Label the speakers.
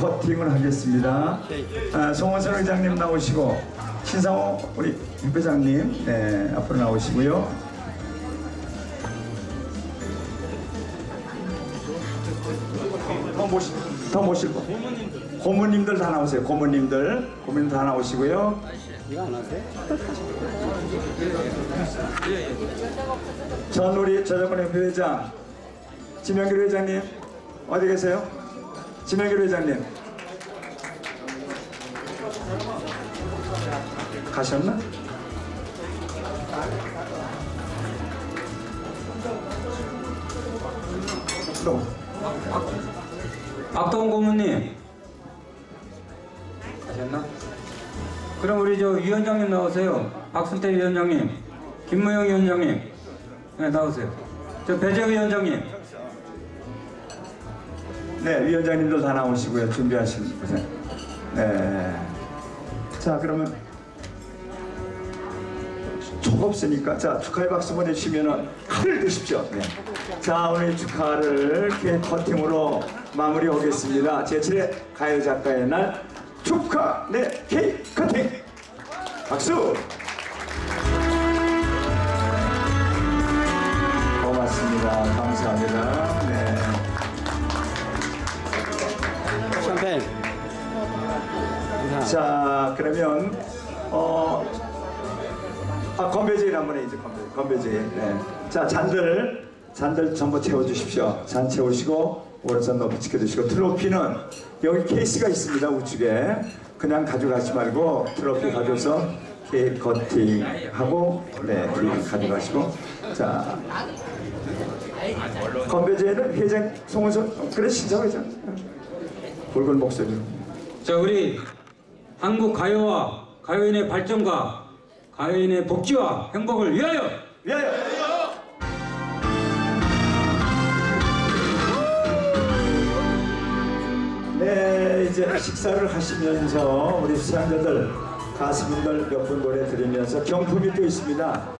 Speaker 1: 커팅을 하겠습니다. 아, 송원선 의장님 나오시고 신상호 우리 유 회장님 네, 앞으로 나오시고요. 더 모시 더 모실 거. 고모님들 다 나오세요. 고모님들 고모님 다 나오시고요. 전 우리 저작권 협회 회장 지명길 회장님 어디 계세요? 지명길 회장님 가셨나? 또
Speaker 2: 박동원 고문님 가셨나? 그럼 우리 저 위원장님 나오세요. 박순태 위원장님, 김무영 위원장님, 네, 나오세요. 저 배재 위원장님,
Speaker 1: 네, 위원장님들 다 나오시고요. 준비하시는 분들. 네. 자, 그러면 족 없으니까 자 축하의 박수 보내주시면은 칼을 드십시오. 네. 자 오늘 축하를 케이크 커팅으로 마무리하겠습니다. 제7회 가요 작가의 날 축하 네 케이크 커팅 박수.
Speaker 3: 감사합니다.
Speaker 1: 자 그러면 어. 아 건배제일 한번 해야죠 건배 건배제일 네. 자 잔들 잔들 전부 채워주십시오 잔 채우시고 오른손 높이 지켜주시고 트로피는 여기 케이스가 있습니다 우측에 그냥 가져가지 말고 트로피 가져서 케이크 커팅 하고 네 트로피 가져가시고 자 건배제는 회장 송원선 그래 신사회장 굵은 목소리로
Speaker 2: 자 우리 한국 가요와 가요인의 발전과 가요인의 복지와 행복을 위하여!
Speaker 1: 위하여! 네 이제 식사를 하시면서 우리 수상자들 가수분들 몇 분 노래 들으면서 경품이 또 있습니다